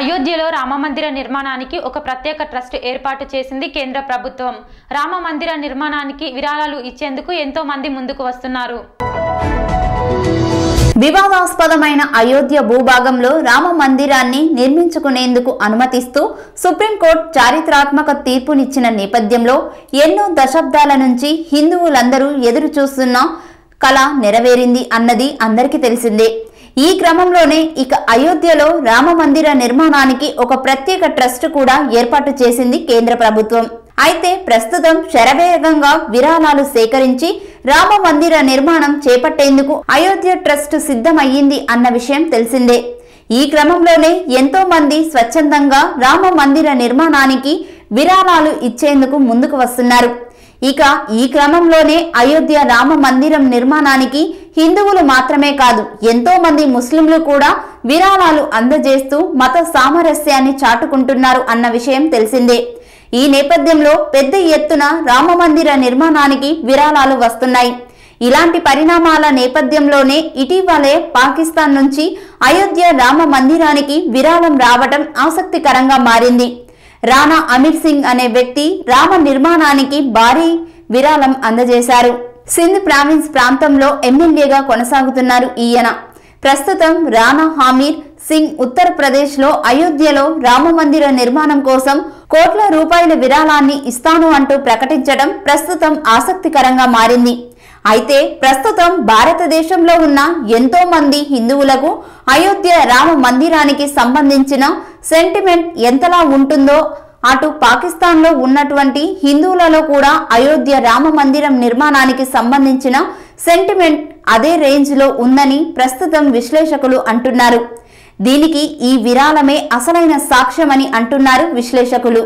అయోధ్యలో రామమందిర నిర్మాణానికి ఒక ప్రత్యేక ట్రస్ట్ ఏర్పాటు చేసింది కేంద్ర ప్రభుత్వం. రామ మందిర నిర్మాణానికి విరాళాలు ఇచ్చేందుకు ఎంతో మంది ముందుకు వస్తున్నారు. వివాదాస్పదమైన అయోధ్య భూభాగంలో రామ మందిరాన్ని నిర్మించుకునేందుకు అనుమతిస్తూ సుప్రీంకోర్టు చారిత్రాత్మక తీర్పునిచ్చిన నేపథ్యంలో ఎన్నో దశాబ్దాల నుంచి హిందువులందరూ ఎదురు చూస్తున్న కళ నెరవేరింది అన్నది అందరికీ తెలిసిందే. ఈ క్రమంలోనే ఇక అయోధ్యలో రామ మందిర నిర్మాణానికి ఒక ప్రత్యేక ట్రస్ట్ కూడా ఏర్పాటు చేసింది కేంద్ర ప్రభుత్వం. అయితే ప్రస్తుతం శరవేగంగా విరాళాలు సేకరించి రామ మందిర నిర్మాణం చేపట్టేందుకు అయోధ్య ట్రస్ట్ సిద్ధమయ్యింది అన్న విషయం తెలిసిందే. ఈ క్రమంలోనే ఎంతో మంది స్వచ్ఛందంగా రామ మందిర నిర్మాణానికి విరాళాలు ఇచ్చేందుకు ముందుకు వస్తున్నారు. ఇక ఈ క్రమంలోనే అయోధ్య రామ మందిరం నిర్మాణానికి హిందువులు మాత్రమే కాదు ఎంతో మంది ముస్లింలు కూడా విరాళాలు అందజేస్తూ మత సామరస్యాన్ని చాటుకుంటున్నారు అన్న విషయం తెలిసిందే. ఈ నేపథ్యంలో పెద్ద ఎత్తున రామ మందిర నిర్మాణానికి విరాళాలు వస్తున్నాయి. ఇలాంటి పరిణామాల నేపథ్యంలోనే ఇటీవలే పాకిస్తాన్ నుంచి అయోధ్య రామ మందిరానికి విరాళం రావడం ఆసక్తికరంగా మారింది. రాణా అమిర్ సింగ్ అనే వ్యక్తి రామ నిర్మాణానికి భారీ విరాళం అందజేశారు. సింధ్ ప్రావిన్స్ ప్రాంతంలో ఎమ్మెల్యేగా కొనసాగుతున్నారు ఈయన. ప్రస్తుతం రానా హామీర్ సింగ్ ఉత్తరప్రదేశ్లో అయోధ్యలో రామ మందిర నిర్మాణం కోసం కోట్ల రూపాయల విరాళాన్ని ఇస్తాను అంటూ ప్రకటించడం ప్రస్తుతం ఆసక్తికరంగా మారింది. అయితే ప్రస్తుతం భారతదేశంలో ఉన్న ఎంతో మంది హిందువులకు అయోధ్య రామ మందిరానికి సంబంధించిన సెంటిమెంట్ ఎంతలా ఉంటుందో అటు పాకిస్తాన్లో ఉన్నటువంటి హిందువులలో కూడా అయోధ్య రామ మందిరం నిర్మాణానికి సంబంధించిన సెంటిమెంట్ అదే రేంజ్లో ఉందని ప్రస్తుతం విశ్లేషకులు అంటున్నారు. దీనికి ఈ విరాళమే అసలైన సాక్ష్యమని అంటున్నారు విశ్లేషకులు.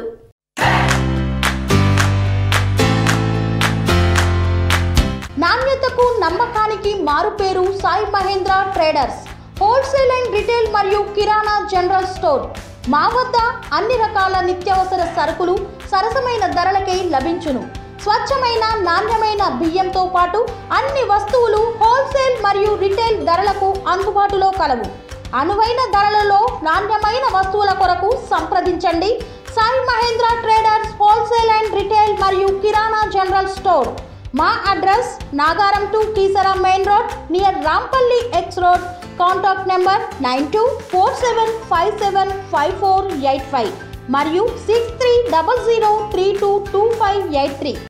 నాణ్యతకు నమ్మకానికి మారుపేరు Sai Mahendra traders. Wholesale and retail మరియు కిరాణా జనరల్ స్టోర్. మా వద్ద అన్ని రకాల నిత్యావసర సరుకులు సరసమైన ధరలకే లభించును. స్వచ్ఛమైన నాణ్యమైన బియ్యంతో పాటు అన్ని వస్తువులు హోల్సేల్ మరియు రిటైల్ ధరలకు అందుబాటులో కలవు. అనువైన ధరలలో నాణ్యమైన వస్తువుల కొరకు సంప్రదించండి. Sai Mahendra traders wholesale and retail మరియు కిరాణా జనరల్ స్టోర్. మా address Nagaram to Keesara main road near Rampalli X road. Contact number nine two four seven five seven five four eight five. మరియు six three double zero three two two five eight three.